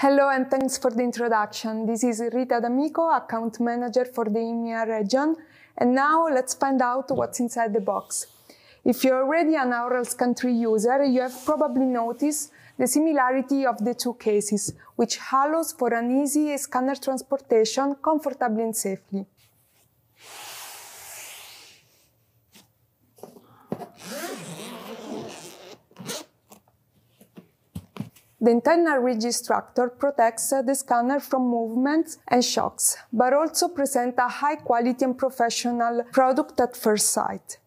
Hello and thanks for the introduction. This is Rita D'Amico, account manager for the EMEA region. And now let's find out what's inside the box. If you're already an Aoralscan 3 user, you have probably noticed the similarity of the two cases, which allows for an easy scanner transportation comfortably and safely. The internal rigid structure protects the scanner from movements and shocks, but also presents a high quality and professional product at first sight.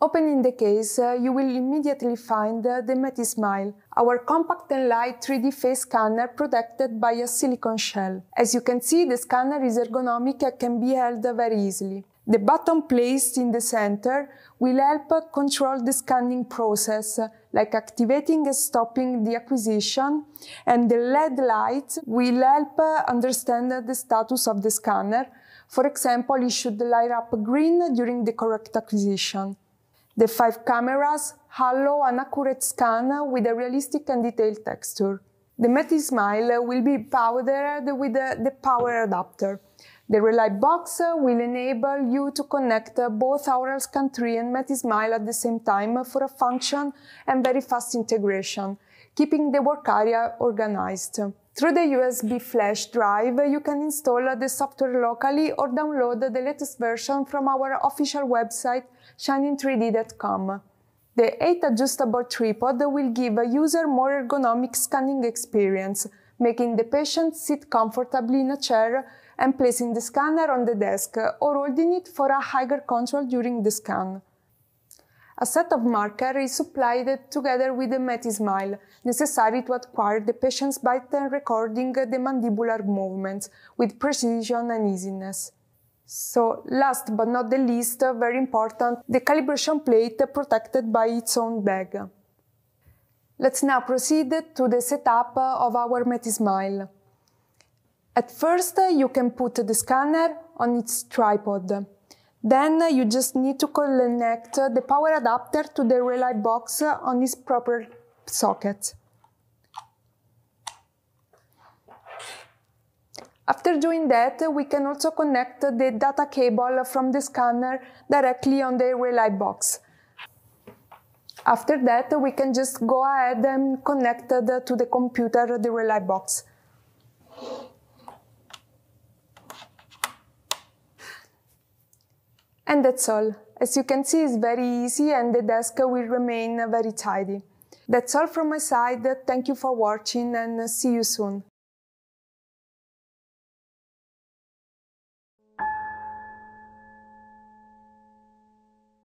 Opening the case, uh, you will immediately find uh, the Metismile, our compact and light 3D face scanner protected by a silicone shell. As you can see, the scanner is ergonomic and can be held very easily. The button placed in the center will help control the scanning process, like activating and stopping the acquisition, and the LED light will help understand the status of the scanner. For example, it should light up green during the correct acquisition. The five cameras allow an accurate scan with a realistic and detailed texture. The Metismile will be powered with the power adapter. The Relay box will enable you to connect uh, both Aoralscan 3 and Metismile at the same time for a function and very fast integration, keeping the work area organized. Through the USB flash drive, you can install the software locally or download the latest version from our official website, shining3d.com. The 8 adjustable tripod will give a user more ergonomic scanning experience, making the patient sit comfortably in a chair and placing the scanner on the desk or holding it for a higher control during the scan. A set of marker is supplied together with the Metismile, necessary to acquire the patient's bite and recording the mandibular movements with precision and easiness. So, last but not the least, very important, the calibration plate protected by its own bag. Let's now proceed to the setup of our Metismile. At first, you can put the scanner on its tripod. Then you just need to connect the power adapter to the relay box on its proper socket. After doing that, we can also connect the data cable from the scanner directly on the relay box. After that, we can just go ahead and connect to the computer the relay box. And that's all. As you can see, it's very easy and the desk will remain very tidy. That's all from my side. Thank you for watching and see you soon.